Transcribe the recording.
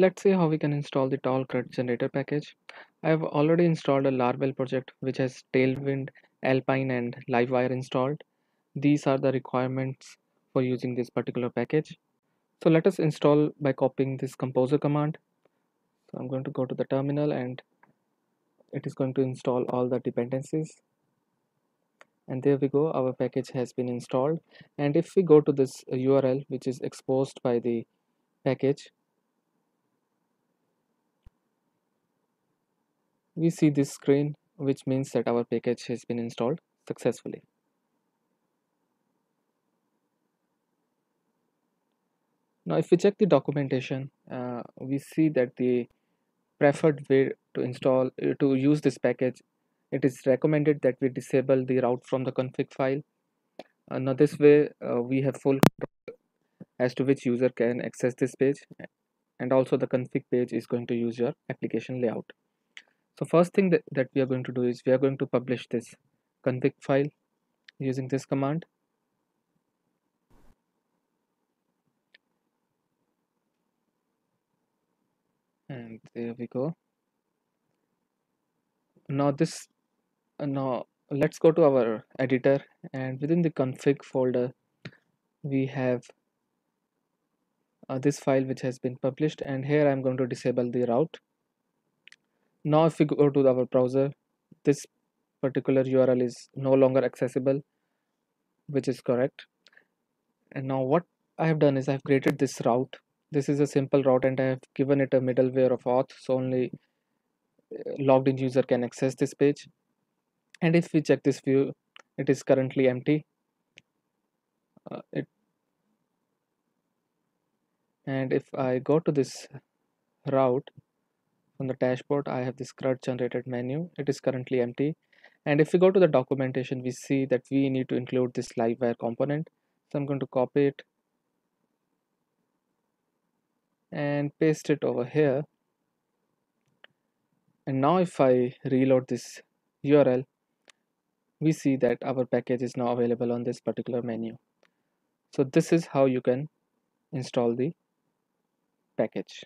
Let's see how we can install the tall CRUD generator package. I have already installed a Laravel project which has Tailwind, Alpine and Livewire installed. These are the requirements for using this particular package. So let us install by copying this composer command. So I'm going to go to the terminal and it is going to install all the dependencies. And there we go, our package has been installed. And if we go to this URL which is exposed by the package, we see this screen which means that our package has been installed successfully. Now if we check the documentation, uh, we see that the preferred way to install uh, to use this package it is recommended that we disable the route from the config file. Uh, now this way uh, we have full control as to which user can access this page and also the config page is going to use your application layout so first thing that, that we are going to do is we are going to publish this config file using this command. And there we go. Now this uh, now let's go to our editor. And within the config folder we have uh, this file which has been published. And here I'm going to disable the route now if we go to our browser this particular URL is no longer accessible which is correct. And now what I have done is I have created this route. This is a simple route and I have given it a middleware of auth so only uh, logged in user can access this page. And if we check this view it is currently empty. Uh, it and if I go to this route from the dashboard I have this CRUD generated menu. It is currently empty. And if we go to the documentation we see that we need to include this livewire component. So I'm going to copy it and paste it over here. And now if I reload this URL we see that our package is now available on this particular menu. So this is how you can install the package